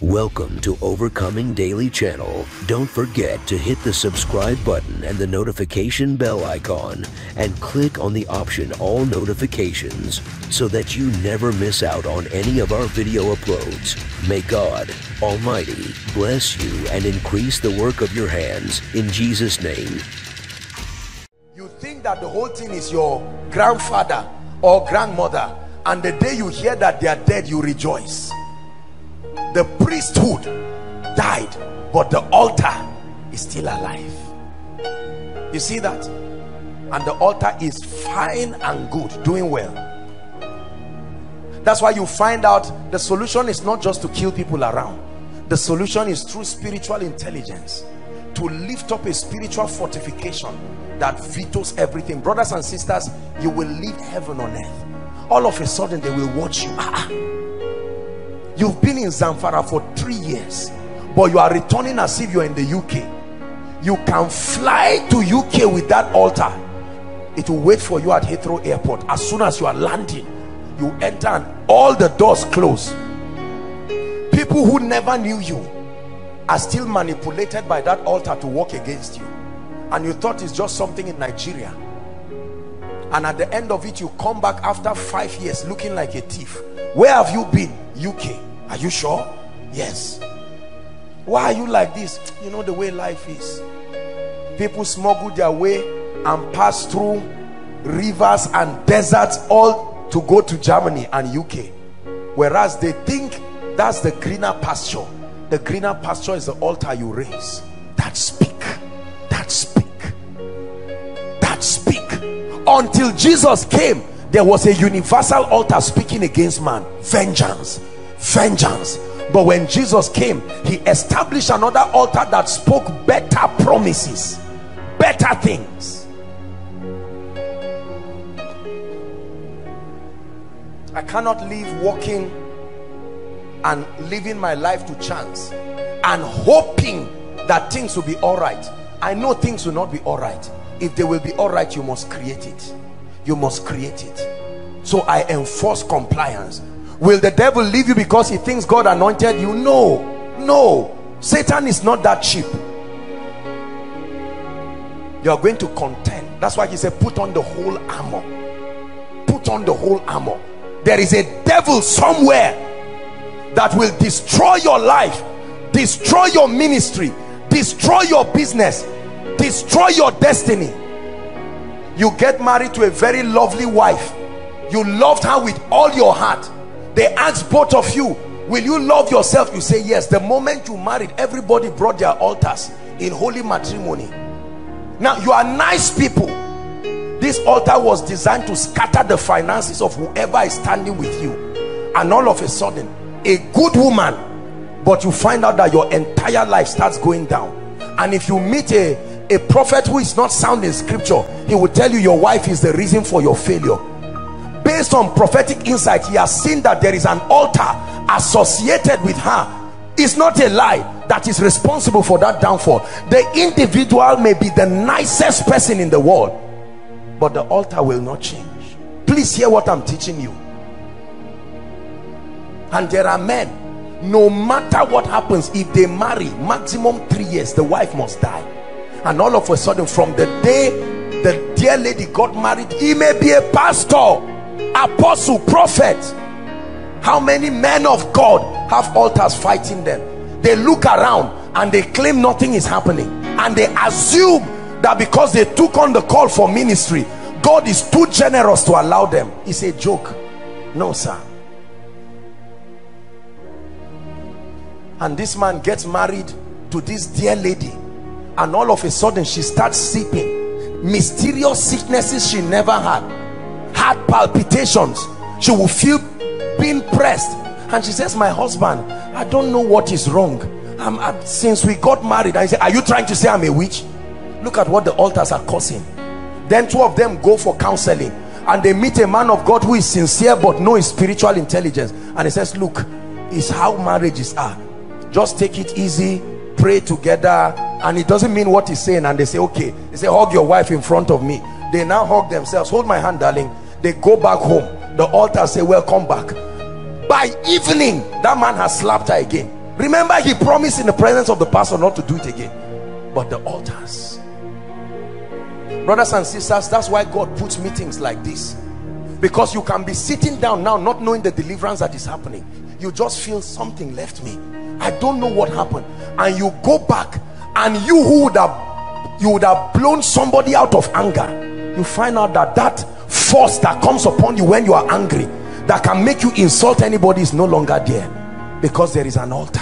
Welcome to Overcoming Daily Channel. Don't forget to hit the subscribe button and the notification bell icon and click on the option All Notifications so that you never miss out on any of our video uploads. May God Almighty bless you and increase the work of your hands in Jesus' name. You think that the whole thing is your grandfather or grandmother and the day you hear that they are dead you rejoice the priesthood died but the altar is still alive. You see that? And the altar is fine and good doing well. That's why you find out the solution is not just to kill people around. The solution is through spiritual intelligence to lift up a spiritual fortification that vetoes everything. Brothers and sisters you will leave heaven on earth. All of a sudden they will watch you. Ah, ah. You've been in Zamfara for three years but you are returning as if you're in the UK you can fly to UK with that altar. It will wait for you at Heathrow airport. As soon as you are landing you enter and all the doors close. People who never knew you are still manipulated by that altar to work against you. And you thought it's just something in Nigeria. And at the end of it you come back after five years looking like a thief. Where have you been? UK are you sure? Yes. Why are you like this? You know the way life is. People smuggle their way and pass through rivers and deserts all to go to Germany and UK whereas they think that's the greener pasture. The greener pasture is the altar you raise. That speak. That speak. That speak. Until Jesus came there was a universal altar speaking against man. Vengeance vengeance. But when Jesus came he established another altar that spoke better promises better things. I cannot live walking and living my life to chance and hoping that things will be all right I know things will not be all right if they will be all right you must create it. You must create it. So I enforce compliance will the devil leave you because he thinks God anointed you? No. No. Satan is not that cheap. You are going to contend. That's why he said put on the whole armor. Put on the whole armor. There is a devil somewhere that will destroy your life destroy your ministry destroy your business destroy your destiny. You get married to a very lovely wife. You loved her with all your heart they asked both of you will you love yourself? You say yes. The moment you married everybody brought their altars in holy matrimony. Now you are nice people. This altar was designed to scatter the finances of whoever is standing with you. And all of a sudden a good woman but you find out that your entire life starts going down. And if you meet a a prophet who is not sound in scripture he will tell you your wife is the reason for your failure based on prophetic insight he has seen that there is an altar associated with her. It's not a lie that is responsible for that downfall. The individual may be the nicest person in the world but the altar will not change. Please hear what i'm teaching you. And there are men no matter what happens if they marry maximum three years the wife must die. And all of a sudden from the day the dear lady got married he may be a pastor apostle prophet. How many men of god have altars fighting them? They look around and they claim nothing is happening. And they assume that because they took on the call for ministry god is too generous to allow them. It's a joke. No sir. And this man gets married to this dear lady. And all of a sudden she starts sleeping mysterious sicknesses she never had heart palpitations. She will feel being pressed. And she says my husband i don't know what is wrong. I'm, I'm, since we got married i say are you trying to say i'm a witch? Look at what the altars are causing. Then two of them go for counseling and they meet a man of god who is sincere but no spiritual intelligence. And he says look is how marriages are. Just take it easy pray together. And it doesn't mean what he's saying and they say okay. They say hug your wife in front of me. They now hug themselves. Hold my hand darling they go back home. The altar say welcome back. By evening that man has slapped her again. Remember he promised in the presence of the pastor not to do it again. But the altars. Brothers and sisters that's why God puts meetings like this. Because you can be sitting down now not knowing the deliverance that is happening. You just feel something left me. I don't know what happened. And you go back and you who would have you would have blown somebody out of anger. You find out that that force that comes upon you when you are angry that can make you insult anybody is no longer there. Because there is an altar.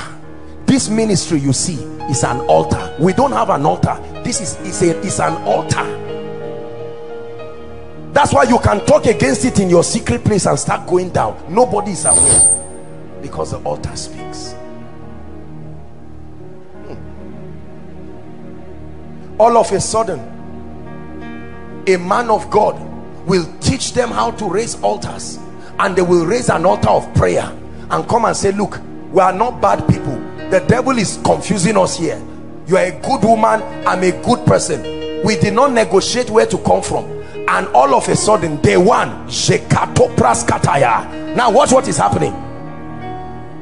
This ministry you see is an altar. We don't have an altar. This is is a is an altar. That's why you can talk against it in your secret place and start going down. Nobody is aware. Because the altar speaks. Hmm. all of a sudden a man of God will teach them how to raise altars and they will raise an altar of prayer and come and say look we are not bad people. The devil is confusing us here. You are a good woman i'm a good person. We did not negotiate where to come from. And all of a sudden day one now watch what is happening.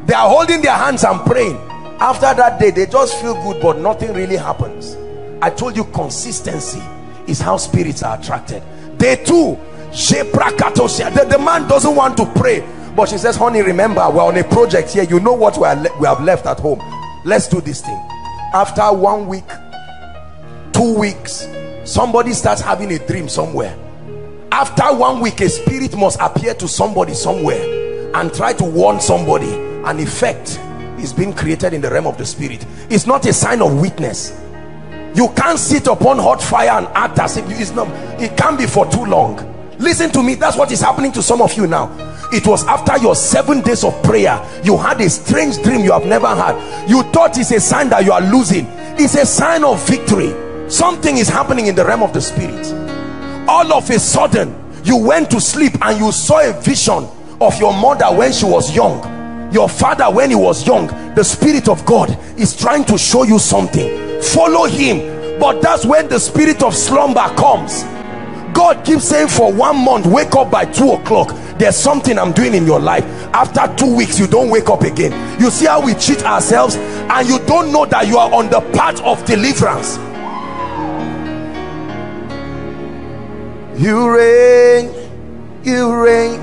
They are holding their hands and praying. After that day they just feel good but nothing really happens. I told you consistency is how spirits are attracted day two the, the man doesn't want to pray but she says honey remember we're on a project here. You know what we, are we have left at home. Let's do this thing. After one week two weeks somebody starts having a dream somewhere. After one week a spirit must appear to somebody somewhere and try to warn somebody. An effect is being created in the realm of the spirit. It's not a sign of weakness you can't sit upon hot fire and act as if it's not it can't be for too long. Listen to me that's what is happening to some of you now. It was after your seven days of prayer you had a strange dream you have never had. You thought it's a sign that you are losing. It's a sign of victory. Something is happening in the realm of the spirit. All of a sudden you went to sleep and you saw a vision of your mother when she was young. Your father when he was young the spirit of god is trying to show you something follow him. But that's when the spirit of slumber comes. God keeps saying for one month wake up by two o'clock. There's something I'm doing in your life. After two weeks you don't wake up again. You see how we cheat ourselves? And you don't know that you are on the path of deliverance. You reign you reign.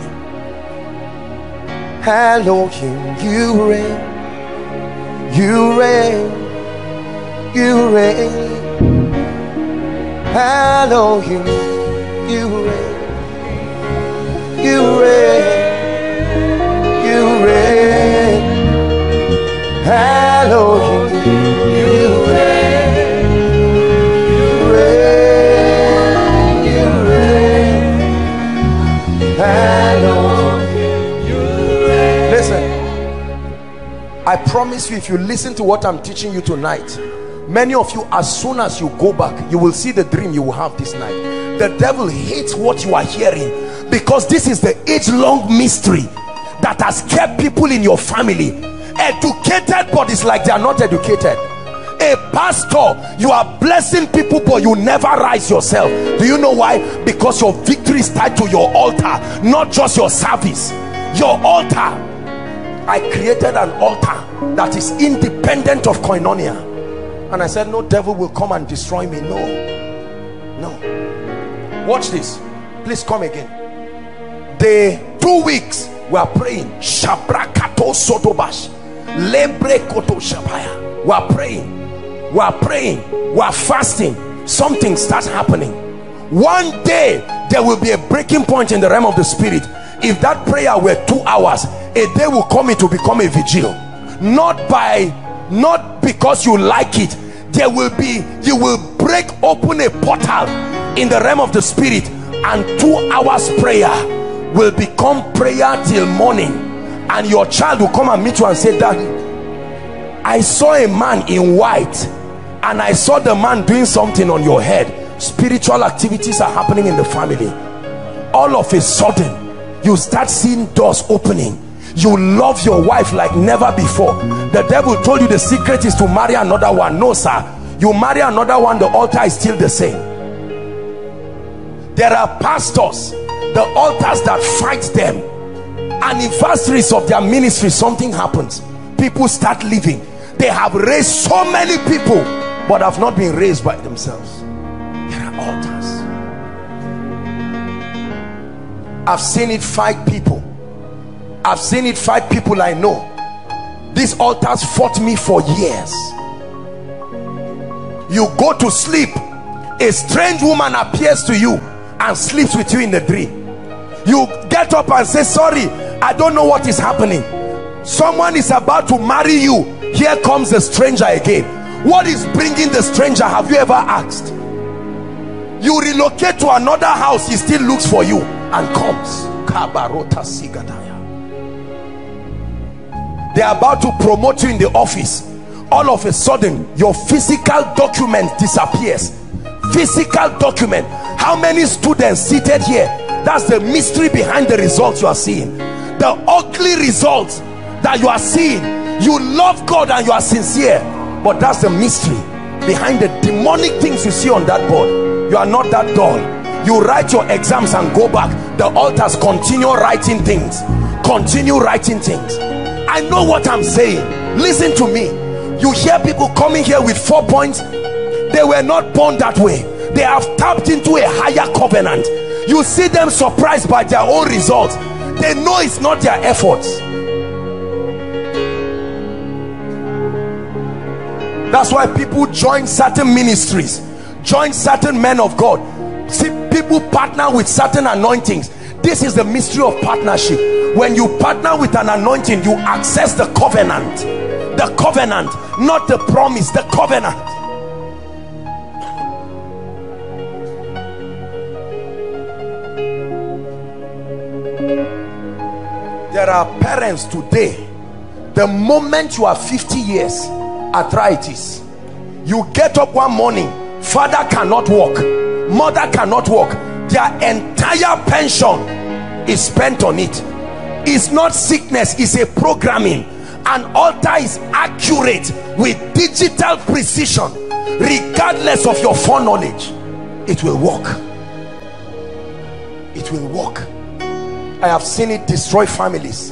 Elohim you reign. You reign you reign Elohim you reign. You reign. You reign. Elohim. You reign. You reign. You reign. Elohim. You reign. Listen. I promise you if you listen to what I'm teaching you tonight many of you as soon as you go back you will see the dream you will have this night. The devil hates what you are hearing because this is the age-long mystery that has kept people in your family. Educated but it's like they are not educated. A pastor you are blessing people but you never rise yourself. Do you know why? Because your victory is tied to your altar not just your service. Your altar. I created an altar that is independent of koinonia and i said no devil will come and destroy me. No. No. Watch this. Please come again. The two weeks we are praying. Shabrakato sotobash. Lebrekoto shabaya. We are praying. We are praying. We are fasting. Something starts happening. One day there will be a breaking point in the realm of the spirit. If that prayer were two hours a day will come it will become a vigil. Not by not because you like it. There will be you will break open a portal in the realm of the spirit and two hours prayer will become prayer till morning. And your child will come and meet you and say daddy i saw a man in white and i saw the man doing something on your head. Spiritual activities are happening in the family. All of a sudden you start seeing doors opening you love your wife like never before. The devil told you the secret is to marry another one. No sir. You marry another one the altar is still the same. There are pastors the altars that fight them. Anniversaries of their ministry something happens. People start living. They have raised so many people but have not been raised by themselves. There are altars. I've seen it fight people I've seen it fight people I know. These altars fought me for years. You go to sleep a strange woman appears to you and sleeps with you in the dream. You get up and say sorry I don't know what is happening. Someone is about to marry you. Here comes the stranger again. What is bringing the stranger? Have you ever asked? You relocate to another house he still looks for you and comes they're about to promote you in the office. All of a sudden your physical document disappears. Physical document. How many students seated here? That's the mystery behind the results you are seeing. The ugly results that you are seeing. You love God and you are sincere but that's the mystery behind the demonic things you see on that board. You are not that dull. You write your exams and go back. The altars continue writing things. Continue writing things I know what I'm saying. Listen to me. You hear people coming here with four points? They were not born that way. They have tapped into a higher covenant. You see them surprised by their own results. They know it's not their efforts. That's why people join certain ministries join certain men of God. See people partner with certain anointings this is the mystery of partnership. When you partner with an anointing you access the covenant. The covenant not the promise the covenant. There are parents today the moment you are 50 years arthritis. You get up one morning father cannot walk mother cannot walk their entire pension is spent on it. It's not sickness it's a programming. An altar is accurate with digital precision. Regardless of your foreknowledge it will work. It will work. I have seen it destroy families.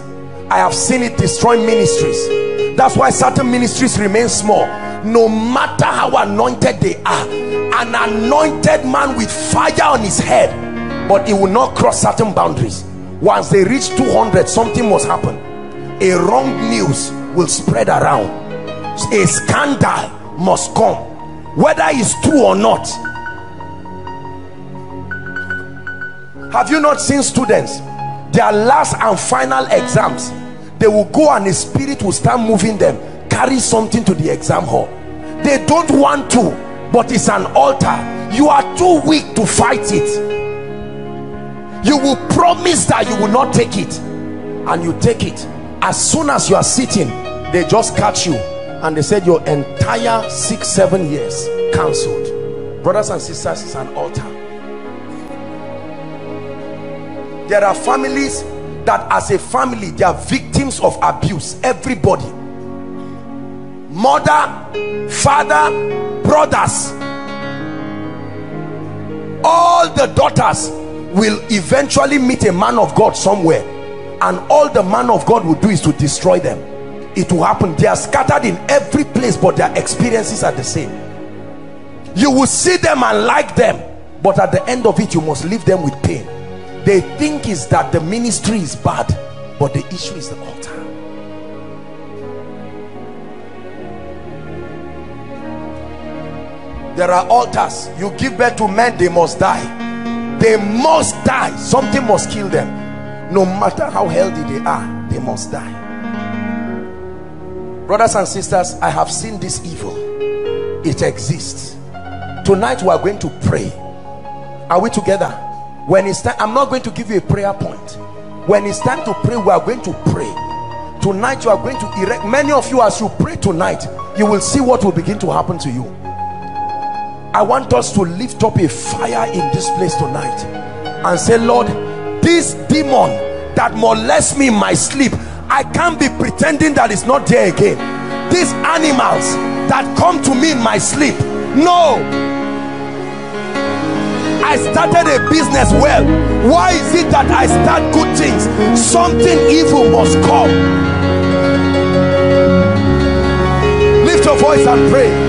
I have seen it destroy ministries. That's why certain ministries remain small no matter how anointed they are an anointed man with fire on his head but he will not cross certain boundaries. Once they reach 200 something must happen. A wrong news will spread around. A scandal must come. Whether it's true or not. Have you not seen students? Their last and final exams they will go and the spirit will start moving them carry something to the exam hall. They don't want to but it's an altar. You are too weak to fight it. You will promise that you will not take it. And you take it. As soon as you are sitting they just catch you. And they said your entire six seven years cancelled. Brothers and sisters it's an altar. There are families that as a family they are victims of abuse. Everybody mother father brothers. All the daughters will eventually meet a man of God somewhere and all the man of God will do is to destroy them. It will happen. They are scattered in every place but their experiences are the same. You will see them and like them but at the end of it you must leave them with pain. They think is that the ministry is bad but the issue is the altar there are altars. You give birth to men they must die. They must die. Something must kill them. No matter how healthy they are they must die. Brothers and sisters i have seen this evil. It exists. Tonight we are going to pray. Are we together? When it's time i'm not going to give you a prayer point. When it's time to pray we are going to pray. Tonight you are going to erect. Many of you as you pray tonight you will see what will begin to happen to you i want us to lift up a fire in this place tonight and say lord this demon that molests me in my sleep i can't be pretending that it's not there again. These animals that come to me in my sleep no. I started a business well. Why is it that I start good things? Something evil must come. Lift your voice and pray.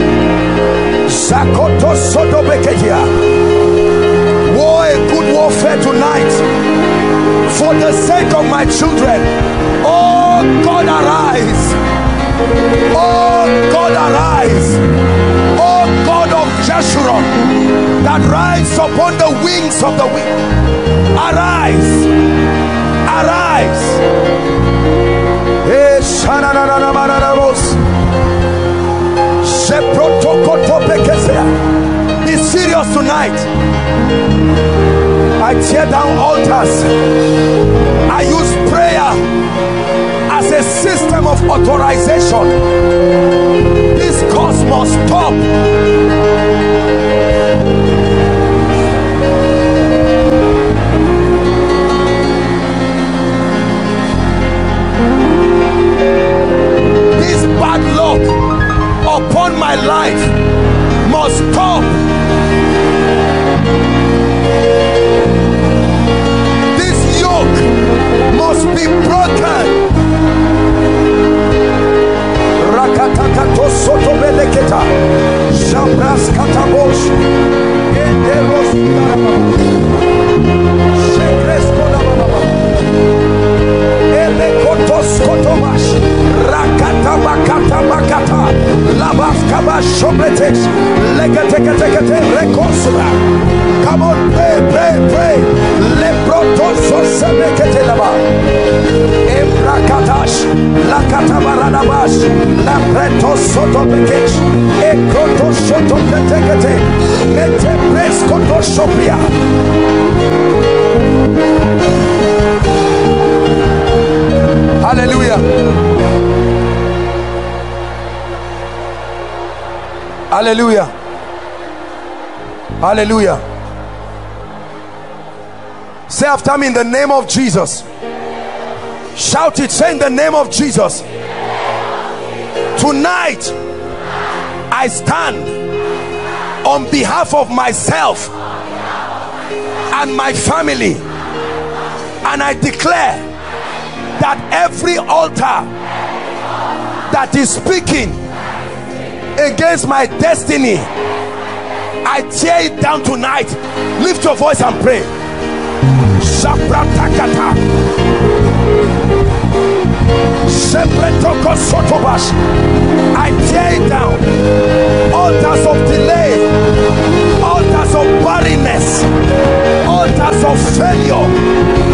Zakoto sodobeketia. War a good warfare tonight for the sake of my children. Oh God, arise. Oh God, arise. Oh God of Jeshurun that rides upon the wings of the wind. Arise. Arise. Be serious tonight. I tear down altars. I use prayer as a system of authorization. This cause must stop. This bad luck upon my life must stop. This yoke must be broken. Rakatakato soto beleketa. Shambras katabosh. Enderos. Shekres kodababa. Elekotos kotobash. Rakata bakata bakata. Labas kabash shobretex. Legeteketekete rekosura. Come on, pray, pray, pray. Lebrotos sosebekete laba. Embrakatash. Lakata baradabash. Lapretos sotobekesh. Ekrotos sotobetekete. Mete preskotos sopria. Hallelujah. Hallelujah. Hallelujah. Say after me in the name of Jesus. Shout it. Say in the name of Jesus. Tonight, I stand on behalf of myself and my family, and I declare that every altar that is speaking against my destiny I tear it down tonight. Lift your voice and pray. Shapratakata Shepretoko Sotobash I tear it down. Altars of delay. Altars of barrenness. Altars of failure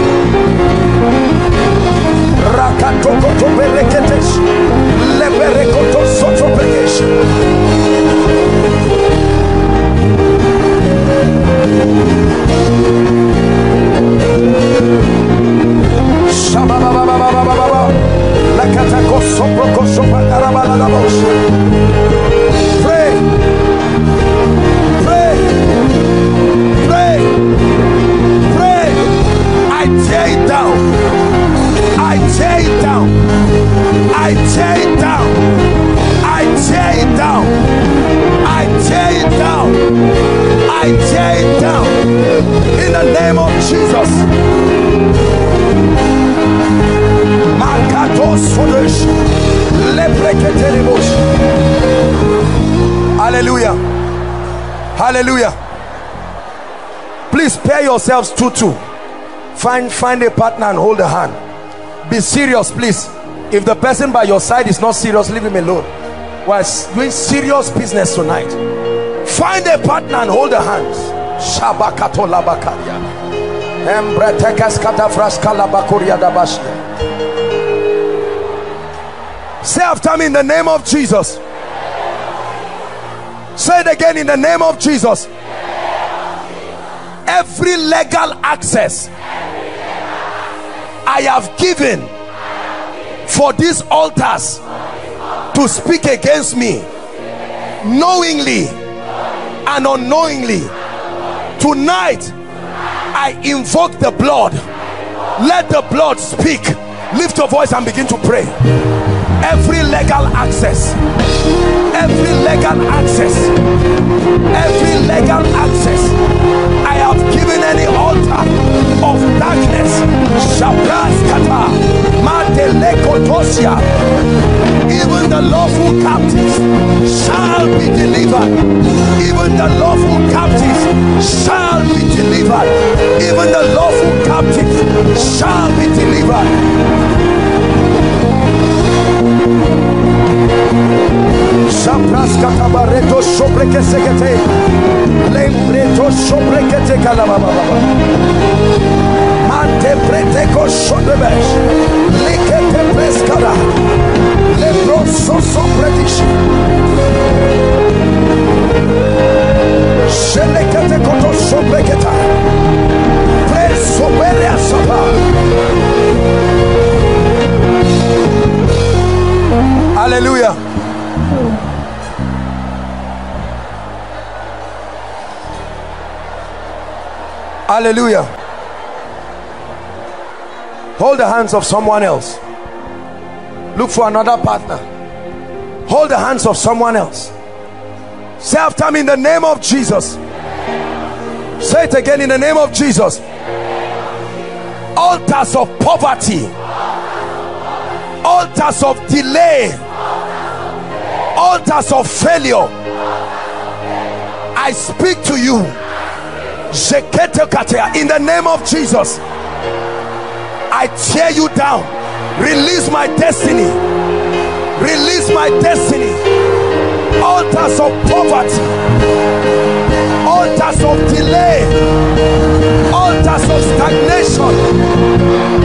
rakatokoto bereketesh leberekoto sotopekesh. I tear it down. I tear it down. I tear it down. I tear it down. In the name of Jesus. Hallelujah. Hallelujah. Please pair yourselves two two. Find find a partner and hold a hand. Be serious, please. If the person by your side is not serious, leave him alone. We're doing serious business tonight. Find a partner and hold the hands. Shabakato labakaria. Embretekas katafraska labakuria dabashia. Say after me in the name of Jesus. Say it again in the name of Jesus. Every legal access I have given for these altars to speak against me knowingly and unknowingly. Tonight I invoke the blood. Let the blood speak. Lift your voice and begin to pray. Every legal access every legal access every legal access i have given any altar of darkness. Shabraskata matelekotosia even the lawful captives shall be delivered even the lawful captives shall be delivered even the lawful captives shall be delivered. Lembreto kalababa. Lebroso sobretish. Shelekete koto sobreketa. Preso beria sapa. Hallelujah. Hallelujah. Hold the hands of someone else. Look for another partner. Hold the hands of someone else. Say after me in the name of Jesus. Say it again in the name of Jesus. Altars of poverty, altars of delay, altars of failure. I speak to you in the name of Jesus I tear you down. Release my destiny. Release my destiny. Altars of poverty. Altars of delay. Altars of stagnation.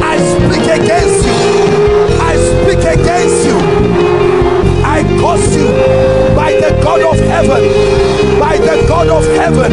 I speak against you. I speak against you. I curse you by the God of heaven. By the God of heaven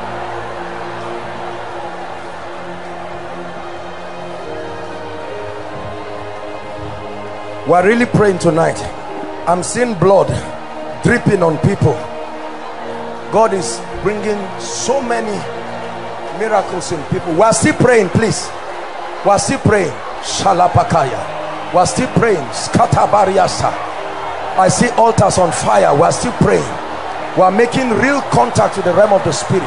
we're really praying tonight. I'm seeing blood dripping on people. God is bringing so many miracles in people. We're still praying please. We're still praying. Shalapakaya. We're still praying. Skatabariasa i see altars on fire. We're still praying. We're making real contact with the realm of the spirit.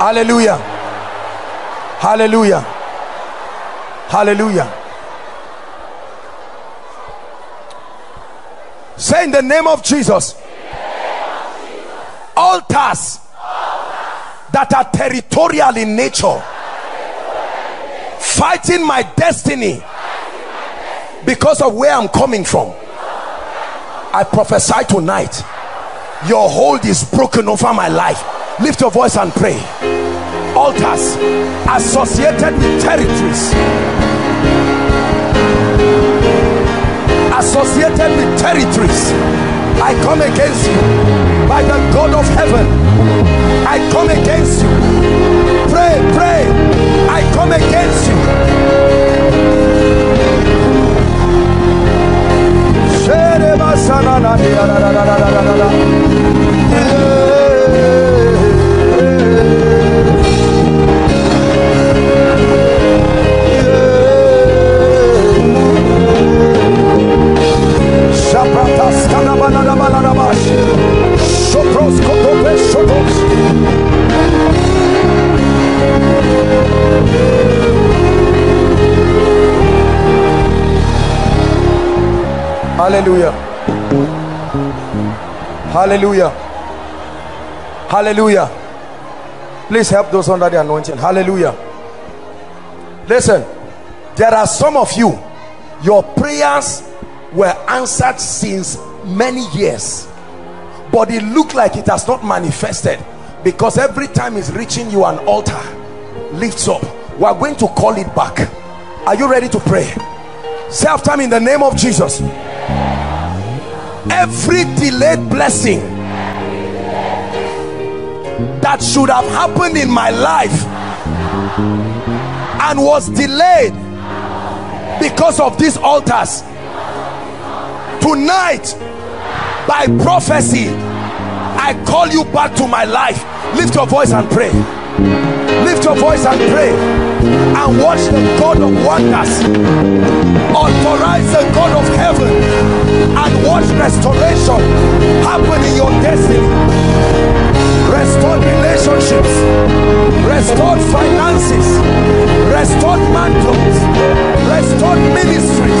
Hallelujah Hallelujah. Hallelujah. Say in the name of Jesus. Altars that are territorial in nature, fighting my destiny because of where I'm coming from. I prophesy tonight, your hold is broken over my life. Lift your voice and pray altars associated with territories. Associated with territories. I come against you by the God of heaven. I come against you. Pray pray. I come against you Hallelujah. Hallelujah. Hallelujah. Please help those under the anointing. Hallelujah. Listen, there are some of you your prayers were answered since many years but it looked like it has not manifested because every time it's reaching you an altar lifts up we are going to call it back are you ready to pray say after me in the name of jesus every delayed blessing that should have happened in my life and was delayed because of these altars. Tonight by prophecy I call you back to my life. Lift your voice and pray. Lift your voice and pray and watch the God of wonders. Authorize the God of heaven and watch restoration happen in your destiny. Restored relationships, restored finances, restored mantles, restored ministries.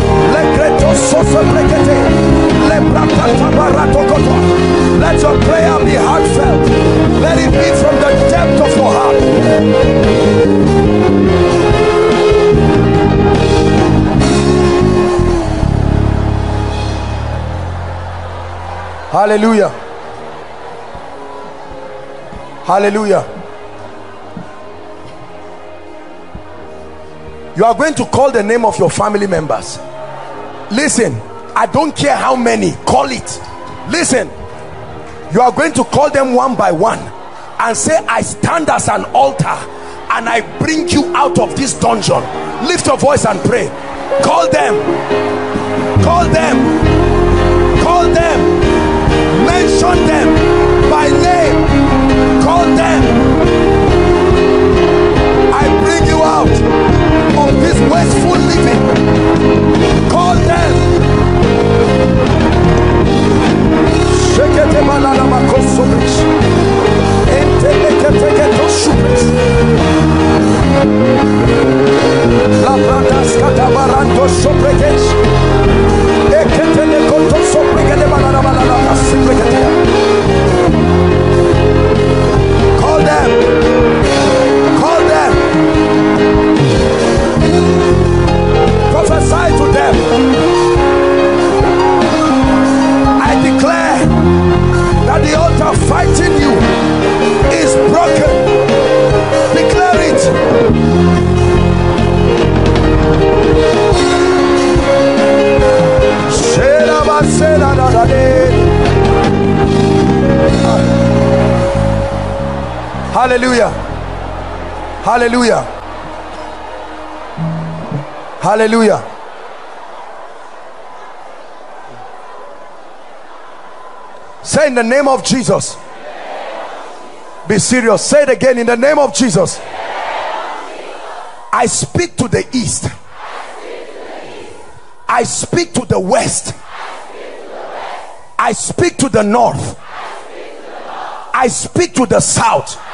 Let your prayer be heartfelt. Let it be from the depth of your heart. Hallelujah. Hallelujah. you are going to call the name of your family members listen i don't care how many call it. Listen you are going to call them one by one and say i stand as an altar and i bring you out of this dungeon. Lift your voice and pray. Call them. Call them. Call them. Mention them Call them. Hallelujah. Hallelujah. Hallelujah. Say in the name of Jesus. Be serious. Say it again in the name of Jesus. I speak to the east. I speak to the west. I speak to the north. I speak to the south.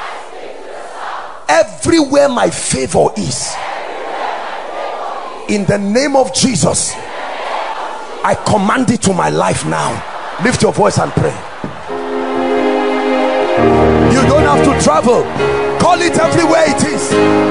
Everywhere my favor is. In the name of Jesus I command it to my life now. Lift your voice and pray. You don't have to travel. Call it everywhere it is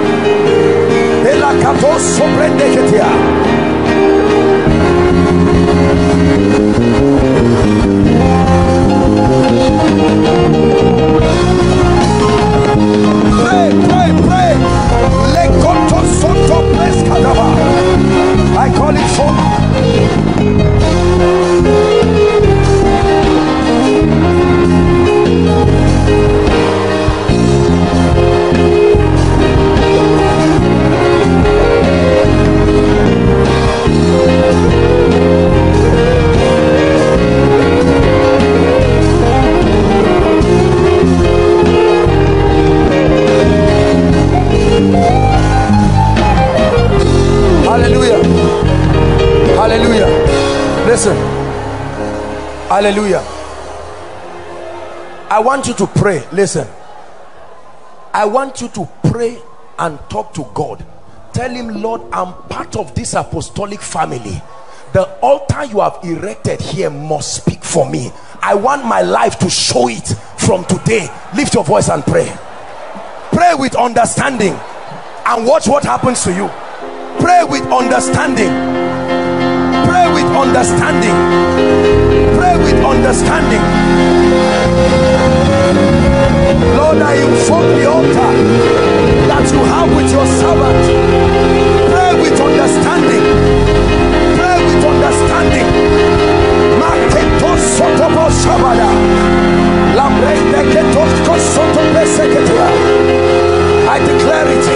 I call it forth. Hallelujah. I want you to pray. Listen. I want you to pray and talk to God. Tell him, Lord, I'm part of this apostolic family. The altar you have erected here must speak for me. I want my life to show it from today. Lift your voice and pray. Pray with understanding and watch what happens to you. Pray with understanding. Pray with understanding. Understanding. Lord, I inform the altar that you have with your servant. Pray with understanding. Pray with understanding. I declare it.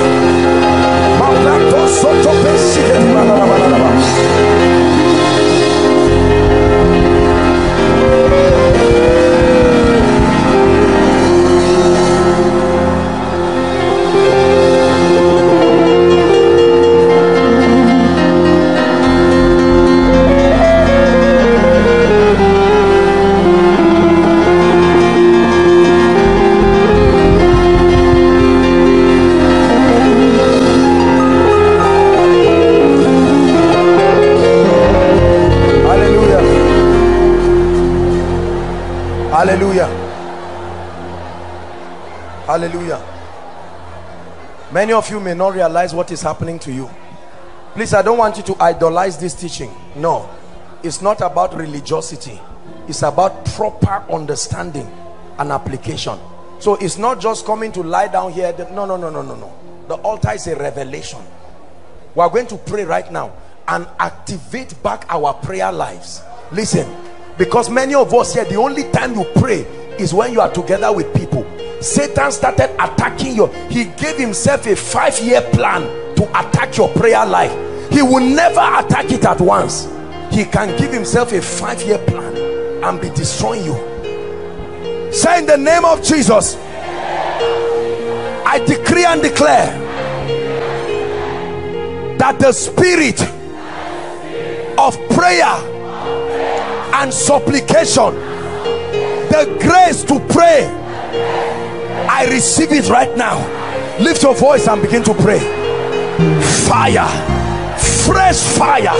Hallelujah. Hallelujah. Many of you may not realize what is happening to you. Please, I don't want you to idolize this teaching. No, it's not about religiosity. It's about proper understanding and application. So it's not just coming to lie down here. No, no, no, no, no, no. The altar is a revelation. We are going to pray right now and activate back our prayer lives. Listen, because many of us here the only time you pray is when you are together with people. Satan started attacking you he gave himself a five-year plan to attack your prayer life. He will never attack it at once. He can give himself a five-year plan and be destroying you. Say in the name of jesus i decree and declare that the spirit of prayer and supplication. The grace to pray. I receive it right now. Lift your voice and begin to pray. Fire. Fresh fire.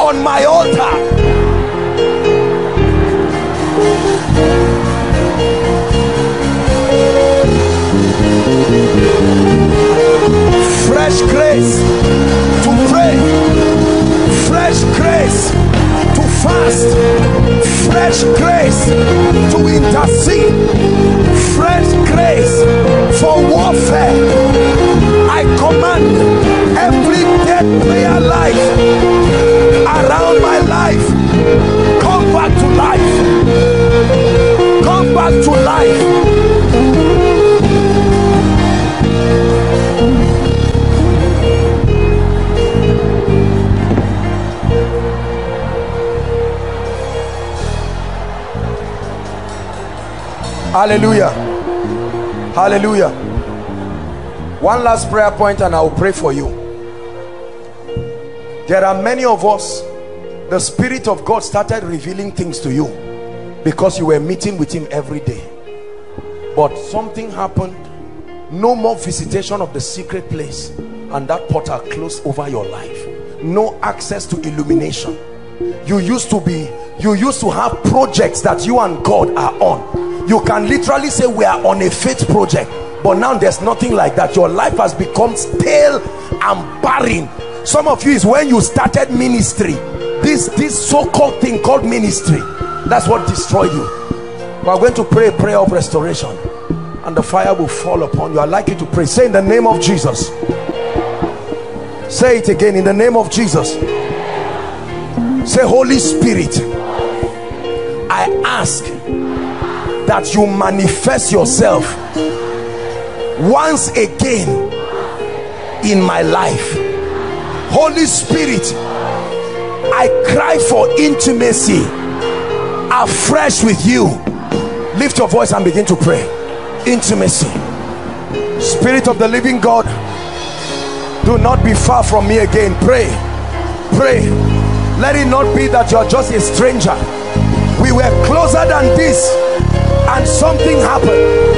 On my altar. Fresh grace fast fresh grace to intercede fresh grace for warfare. I command every dead prayer life around my life come back to life come back to life hallelujah. Hallelujah. One last prayer point and i will pray for you. There are many of us the spirit of god started revealing things to you because you were meeting with him every day. But something happened. No more visitation of the secret place and that portal closed over your life. No access to illumination. You used to be you used to have projects that you and god are on you can literally say we are on a faith project but now there's nothing like that. Your life has become stale and barren. Some of you is when you started ministry. This this so-called thing called ministry that's what destroyed you. We are going to pray a prayer of restoration and the fire will fall upon you. I'd like you to pray. Say in the name of jesus. Say it again in the name of jesus. Say holy spirit i ask that you manifest yourself once again in my life. Holy spirit i cry for intimacy afresh with you. Lift your voice and begin to pray. Intimacy. Spirit of the living god do not be far from me again. Pray. Pray. Let it not be that you're just a stranger. We were closer than this and something happened.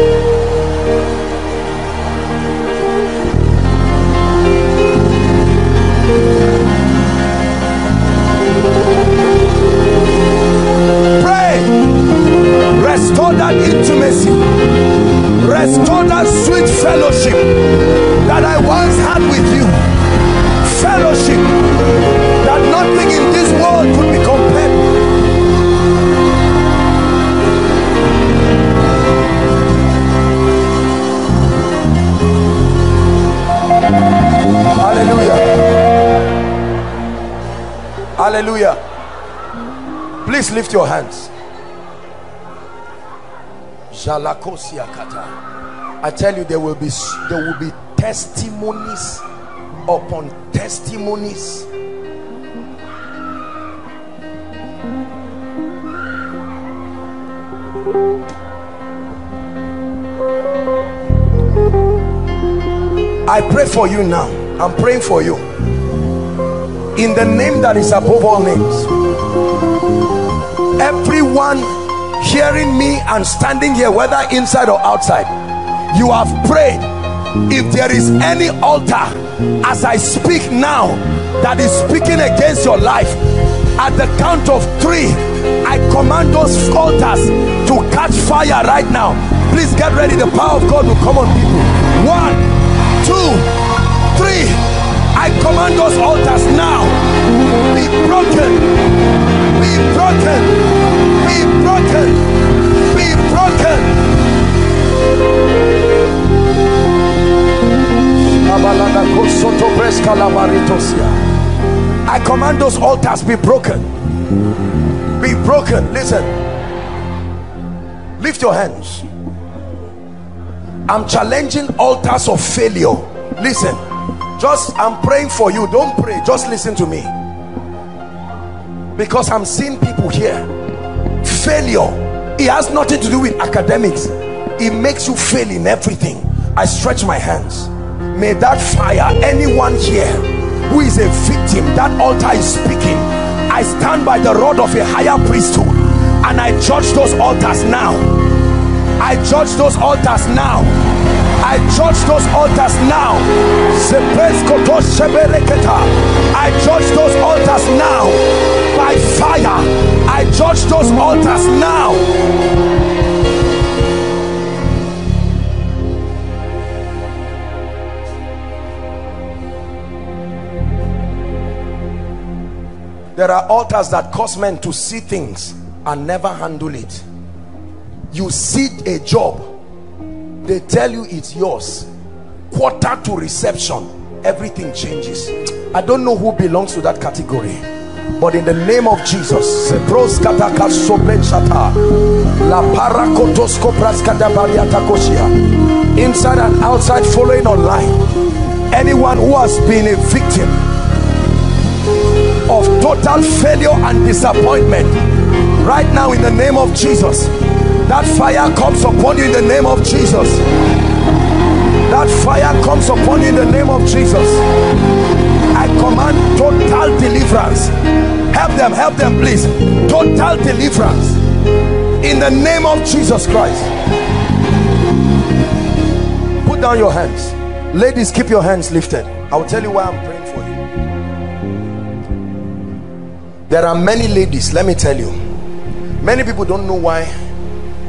Lift your hands. I tell you there will be there will be testimonies upon testimonies. I pray for you now. I'm praying for you. In the name that is above all names everyone hearing me and standing here whether inside or outside you have prayed. If there is any altar as I speak now that is speaking against your life at the count of three I command those altars to catch fire right now. Please get ready. The power of God will come on people. One two three. I command those altars now broken listen. Lift your hands. I'm challenging altars of failure. Listen. Just I'm praying for you. Don't pray. Just listen to me. Because I'm seeing people here. Failure it has nothing to do with academics. It makes you fail in everything. I stretch my hands. May that fire anyone here who is a victim that altar is speaking I stand by the rod of a higher priesthood and I judge those altars now. I judge those altars now. I judge those altars now. I judge those altars now. By fire I judge those altars now there are altars that cause men to see things and never handle it. You see a job they tell you it's yours. Quarter to reception everything changes. I don't know who belongs to that category but in the name of Jesus inside and outside following online anyone who has been a victim total failure and disappointment. Right now in the name of Jesus that fire comes upon you in the name of Jesus. That fire comes upon you in the name of Jesus. I command total deliverance. Help them help them please. Total deliverance. In the name of Jesus Christ. Put down your hands. Ladies keep your hands lifted. I'll tell you why I'm praying there are many ladies let me tell you. Many people don't know why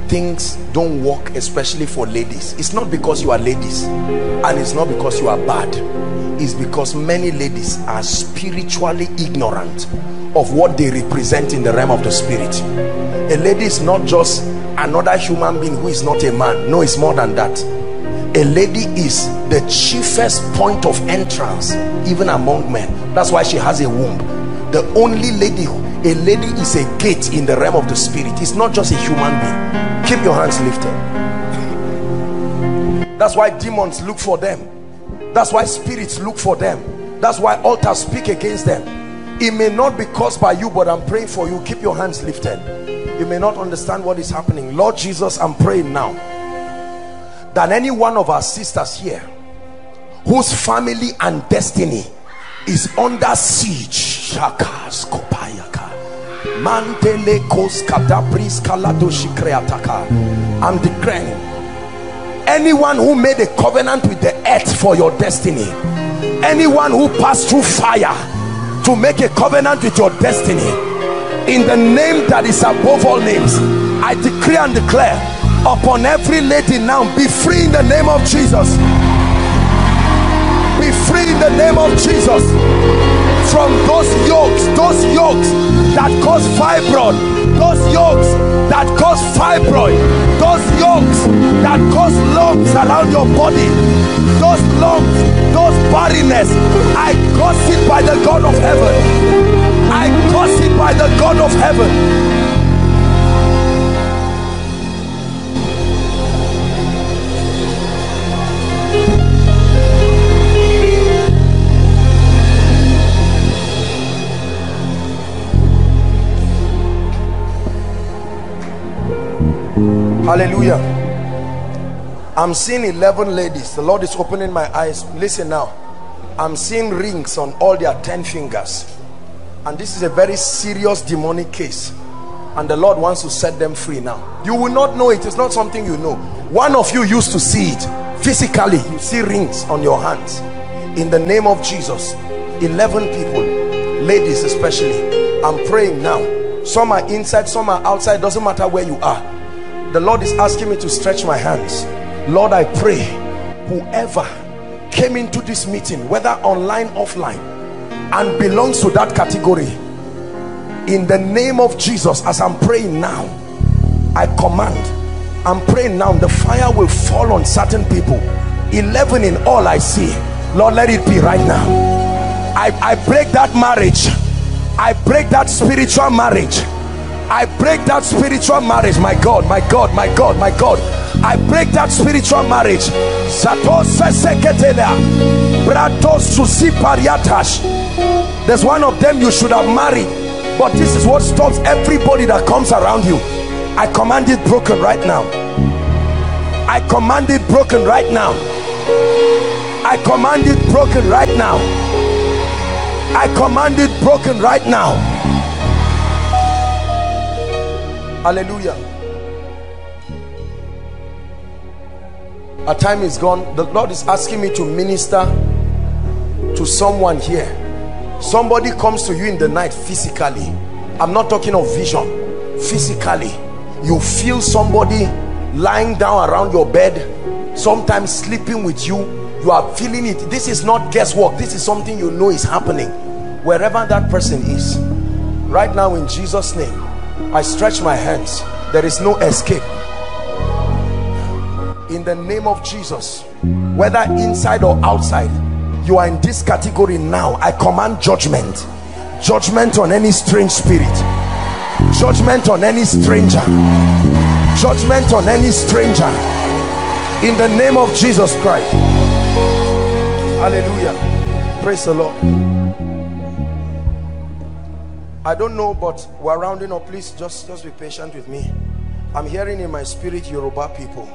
things don't work especially for ladies. It's not because you are ladies and it's not because you are bad. It's because many ladies are spiritually ignorant of what they represent in the realm of the spirit. A lady is not just another human being who is not a man. No it's more than that. A lady is the chiefest point of entrance even among men. That's why she has a womb the only lady a lady is a gate in the realm of the spirit. It's not just a human being. Keep your hands lifted. That's why demons look for them. That's why spirits look for them. That's why altars speak against them. It may not be caused by you but i'm praying for you. Keep your hands lifted. You may not understand what is happening. Lord jesus i'm praying now that any one of our sisters here whose family and destiny is under siege I'm declaring anyone who made a covenant with the earth for your destiny anyone who passed through fire to make a covenant with your destiny in the name that is above all names I decree and declare upon every lady now be free in the name of jesus. Be free in the name of jesus from those yokes those yokes that cause fibroid those yokes that cause fibroid those yokes that cause lumps around your body those lumps those barrenness. I cause it by the god of heaven. I cause it by the god of heaven hallelujah. I'm seeing 11 ladies. The lord is opening my eyes. Listen now. I'm seeing rings on all their 10 fingers. And this is a very serious demonic case. And the lord wants to set them free now. You will not know it. It's not something you know. One of you used to see it. Physically you see rings on your hands. In the name of jesus 11 people ladies especially i'm praying now. Some are inside some are outside doesn't matter where you are the Lord is asking me to stretch my hands. Lord I pray whoever came into this meeting whether online offline and belongs to that category in the name of Jesus as I'm praying now I command I'm praying now the fire will fall on certain people. 11 in all I see. Lord let it be right now. I, I break that marriage. I break that spiritual marriage I break that spiritual marriage. My God my God my God my God. I break that spiritual marriage. There's one of them you should have married. But this is what stops everybody that comes around you. I command it broken right now. I command it broken right now. I command it broken right now. I command it broken right now hallelujah. Our time is gone. The lord is asking me to minister to someone here. Somebody comes to you in the night physically. I'm not talking of vision. Physically you feel somebody lying down around your bed sometimes sleeping with you. You are feeling it. This is not guesswork. This is something you know is happening. Wherever that person is right now in jesus name I stretch my hands. There is no escape. In the name of Jesus whether inside or outside you are in this category now. I command judgment. Judgment on any strange spirit. Judgment on any stranger. Judgment on any stranger. In the name of Jesus Christ. Hallelujah. Praise the Lord I don't know, but we're rounding up. Please just, just be patient with me. I'm hearing in my spirit Yoruba people.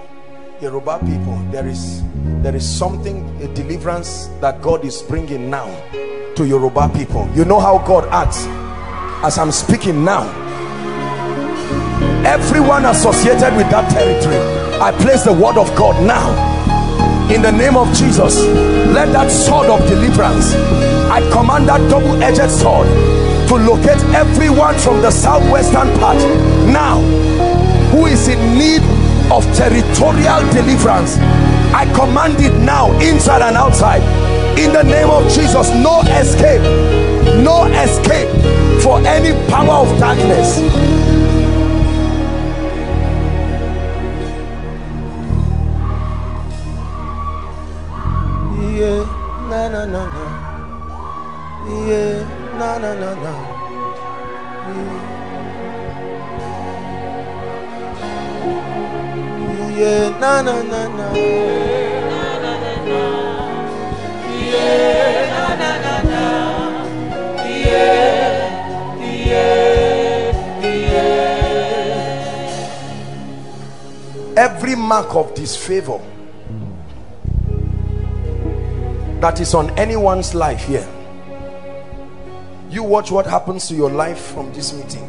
Yoruba people, there is there is something, a deliverance that God is bringing now to Yoruba people. You know how God acts as I'm speaking now. Everyone associated with that territory, I place the word of God now. In the name of Jesus, let that sword of deliverance, I command that double-edged sword to locate everyone from the southwestern part. Now who is in need of territorial deliverance? I command it now inside and outside. In the name of jesus no escape no escape for any power of darkness. Yeah. Na na yeah na na na na. Yeah, na na na na. Yeah, na na na na. Yeah, yeah, yeah. Every mark of disfavor that is on anyone's life here you watch what happens to your life from this meeting.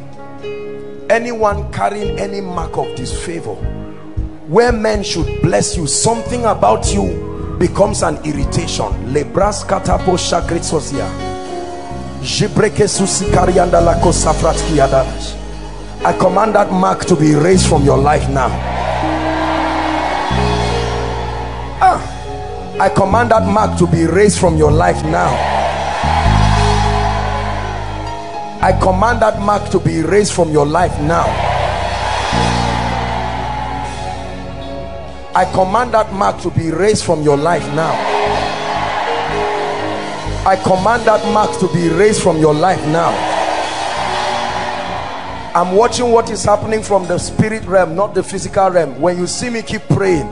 Anyone carrying any mark of disfavor, where men should bless you, something about you becomes an irritation. Lebras katapo shakritsosia. I command that mark to be raised from your life now. Ah, I command that mark to be raised from your life now I command that mark to be erased from your life now. I command that mark to be erased from your life now. I command that mark to be erased from your life now. I'm watching what is happening from the spirit realm not the physical realm. When you see me keep praying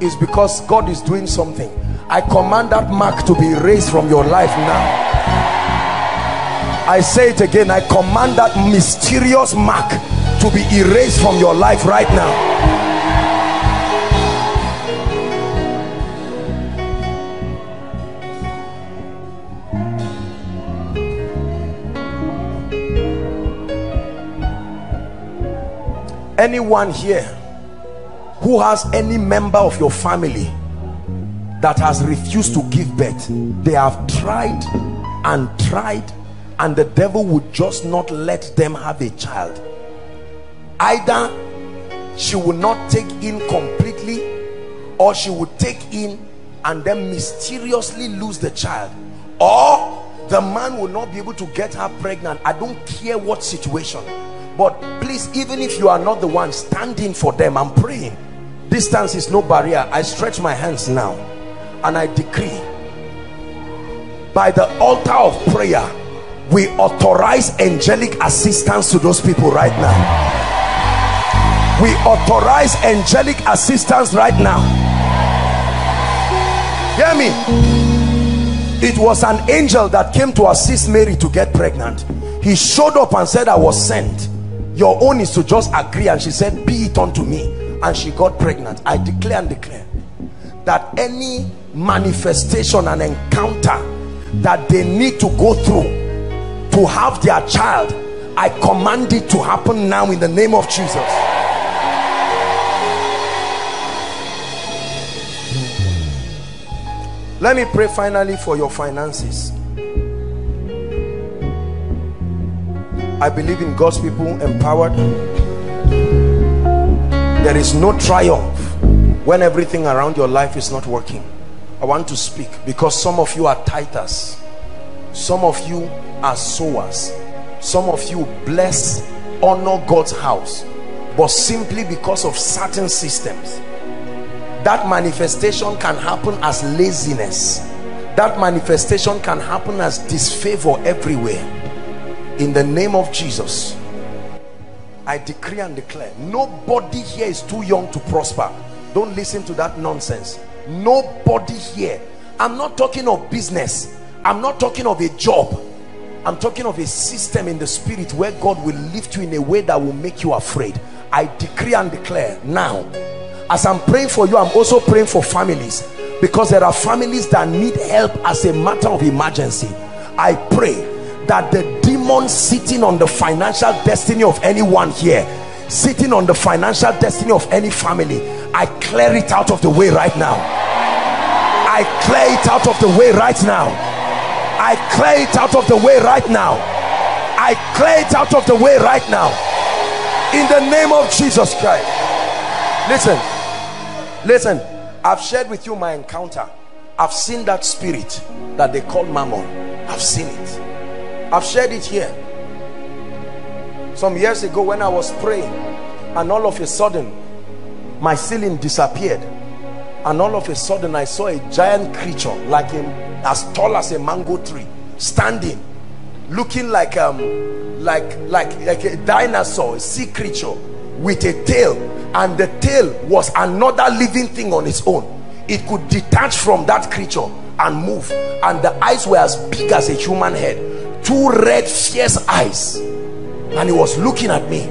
it's because God is doing something. I command that mark to be erased from your life now I say it again I command that mysterious mark to be erased from your life right now. Anyone here who has any member of your family that has refused to give birth they have tried and tried and the devil would just not let them have a child. Either she would not take in completely or she would take in and then mysteriously lose the child. Or the man will not be able to get her pregnant. I don't care what situation. But please even if you are not the one standing for them. I'm praying. Distance is no barrier. I stretch my hands now. And I decree by the altar of prayer we authorize angelic assistance to those people right now. We authorize angelic assistance right now. Hear me? It was an angel that came to assist Mary to get pregnant. He showed up and said I was sent. Your own is to just agree. And she said be it unto me. And she got pregnant. I declare and declare that any manifestation and encounter that they need to go through to have their child I command it to happen now in the name of Jesus. Let me pray finally for your finances. I believe in God's people empowered. There is no triumph when everything around your life is not working. I want to speak because some of you are tithers some of you are sowers. Some of you bless honor God's house but simply because of certain systems. That manifestation can happen as laziness. That manifestation can happen as disfavor everywhere. In the name of Jesus I decree and declare nobody here is too young to prosper. Don't listen to that nonsense. Nobody here. I'm not talking of business i'm not talking of a job. I'm talking of a system in the spirit where god will lift you in a way that will make you afraid. I decree and declare now as i'm praying for you i'm also praying for families because there are families that need help as a matter of emergency. I pray that the demon sitting on the financial destiny of anyone here sitting on the financial destiny of any family I clear it out of the way right now. I clear it out of the way right now I clear it out of the way right now. I clear it out of the way right now. In the name of Jesus Christ. Listen. Listen. I've shared with you my encounter. I've seen that spirit that they call mammon. I've seen it. I've shared it here. Some years ago when I was praying and all of a sudden my ceiling disappeared and all of a sudden I saw a giant creature like him as tall as a mango tree standing looking like um like like like a dinosaur a sea creature with a tail. And the tail was another living thing on its own. It could detach from that creature and move. And the eyes were as big as a human head. Two red fierce eyes. And he was looking at me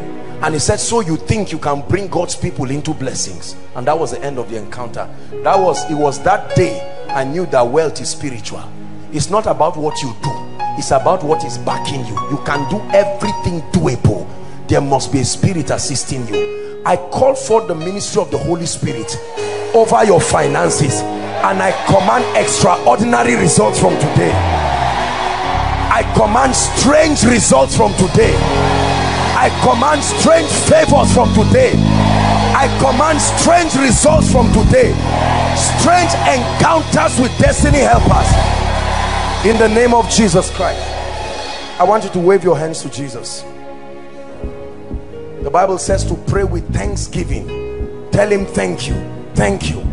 and he said so you think you can bring God's people into blessings? And that was the end of the encounter. That was it was that day I knew that wealth is spiritual. It's not about what you do. It's about what is backing you. You can do everything doable. There must be a spirit assisting you. I call for the ministry of the Holy Spirit over your finances and I command extraordinary results from today. I command strange results from today I command strange favors from today. I command strange results from today. Strange encounters with destiny helpers. In the name of Jesus Christ I want you to wave your hands to Jesus. The Bible says to pray with thanksgiving. Tell him thank you. Thank you.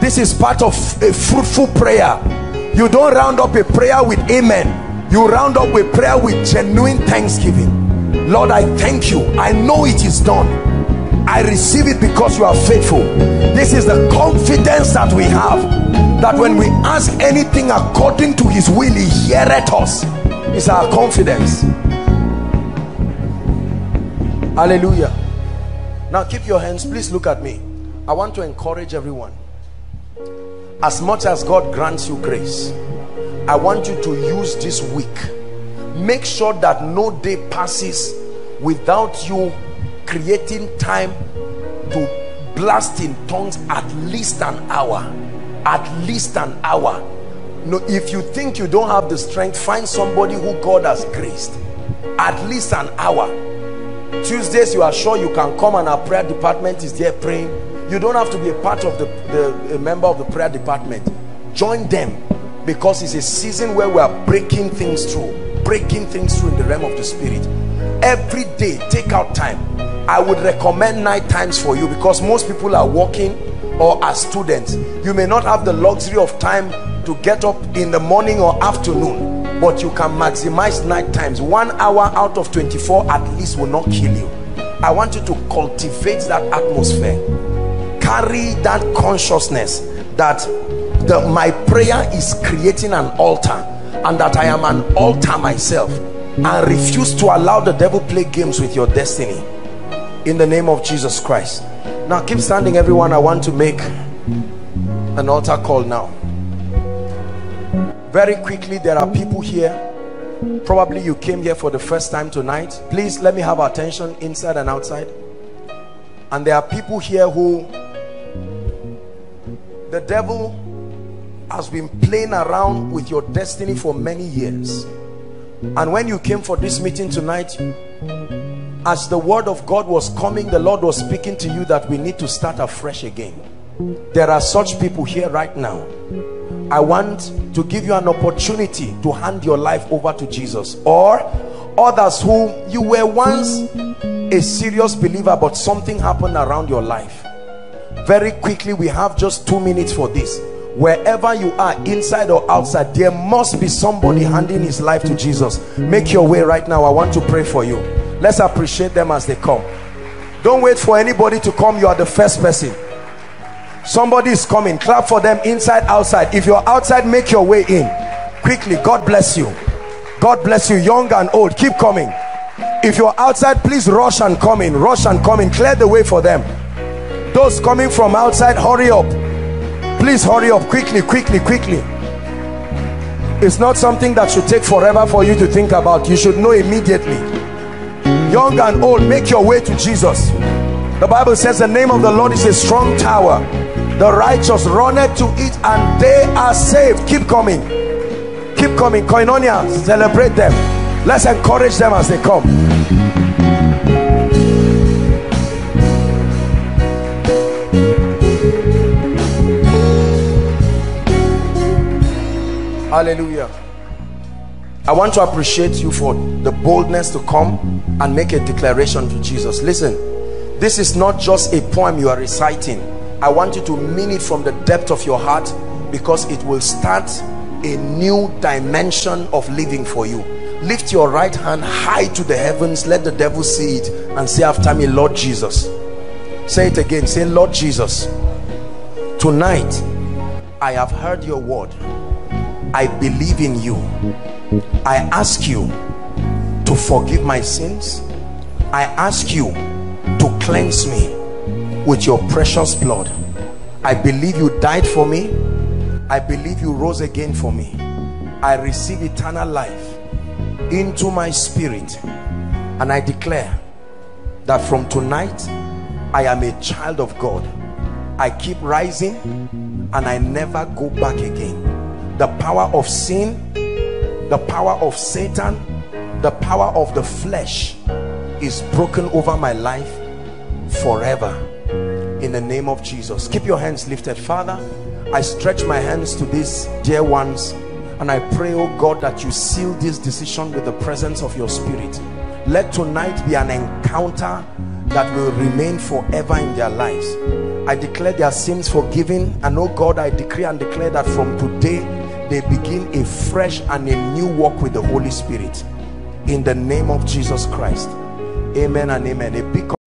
This is part of a fruitful prayer. You don't round up a prayer with amen. You round up a prayer with genuine thanksgiving Lord I thank you. I know it is done. I receive it because you are faithful. This is the confidence that we have that when we ask anything according to his will he heareth us. It's our confidence. Hallelujah. Now keep your hands. Please look at me. I want to encourage everyone. As much as God grants you grace I want you to use this week make sure that no day passes without you creating time to blast in tongues at least an hour. At least an hour. No if you think you don't have the strength find somebody who God has graced. At least an hour. Tuesdays you are sure you can come and our prayer department is there praying. You don't have to be a part of the, the member of the prayer department. Join them because it's a season where we are breaking things through breaking things through in the realm of the spirit. Every day take out time. I would recommend night times for you because most people are working or are students. You may not have the luxury of time to get up in the morning or afternoon but you can maximize night times. One hour out of 24 at least will not kill you. I want you to cultivate that atmosphere. Carry that consciousness that the, my prayer is creating an altar and that i am an altar myself and refuse to allow the devil play games with your destiny in the name of Jesus Christ. Now keep standing everyone. I want to make an altar call now. Very quickly there are people here. Probably you came here for the first time tonight. Please let me have attention inside and outside. And there are people here who the devil has been playing around with your destiny for many years. And when you came for this meeting tonight as the word of God was coming the Lord was speaking to you that we need to start afresh again. There are such people here right now. I want to give you an opportunity to hand your life over to Jesus or others who you were once a serious believer but something happened around your life. Very quickly we have just two minutes for this wherever you are inside or outside there must be somebody handing his life to Jesus. Make your way right now. I want to pray for you. Let's appreciate them as they come. Don't wait for anybody to come. You are the first person. Somebody is coming. Clap for them inside outside. If you're outside make your way in. Quickly. God bless you. God bless you young and old. Keep coming. If you're outside please rush and come in. Rush and come in. Clear the way for them. Those coming from outside hurry up please hurry up quickly quickly quickly. It's not something that should take forever for you to think about. You should know immediately. Young and old make your way to jesus. The bible says the name of the lord is a strong tower. The righteous runneth to it and they are saved. Keep coming. Keep coming. Koinonia celebrate them. Let's encourage them as they come hallelujah. I want to appreciate you for the boldness to come and make a declaration to Jesus. Listen this is not just a poem you are reciting. I want you to mean it from the depth of your heart because it will start a new dimension of living for you. Lift your right hand high to the heavens. Let the devil see it and say after me Lord Jesus. Say it again. Say Lord Jesus tonight I have heard your word I believe in you. I ask you to forgive my sins. I ask you to cleanse me with your precious blood. I believe you died for me. I believe you rose again for me. I receive eternal life into my spirit. And I declare that from tonight I am a child of God. I keep rising and I never go back again the power of sin the power of Satan the power of the flesh is broken over my life forever. In the name of Jesus. Keep your hands lifted. Father I stretch my hands to these dear ones and I pray oh God that you seal this decision with the presence of your spirit. Let tonight be an encounter that will remain forever in their lives. I declare their sins forgiven and oh God I decree and declare that from today they begin a fresh and a new walk with the Holy Spirit. In the name of Jesus Christ. Amen and amen